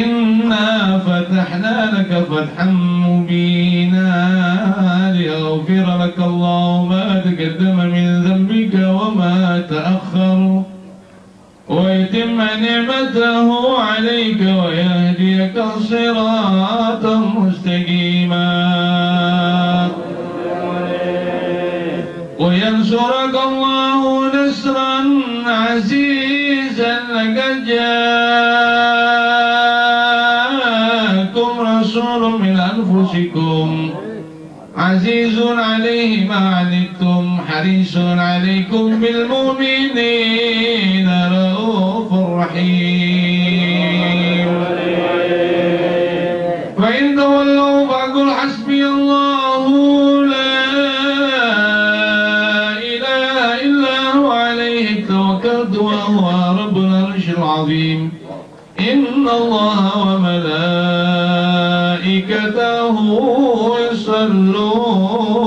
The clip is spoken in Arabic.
إنا فتحنا لك فتحا مبينا ليغفر لك الله ما تقدم من ذنبك وما تأخر. ويتم نعمته عليك ويهديك صراطا مستقيما. وينصرك الله نصرا عزيزا لقد جاءكم رسول من أنفسكم. عزيز عليه ما عنتم حريص عليكم بالمؤمنين رؤوف رحيم. فإن تولوا فقل حسبي الله لا إله إلا هو عليه توكلت وهو رب العرش العظيم. إن الله وملائكته يصلون.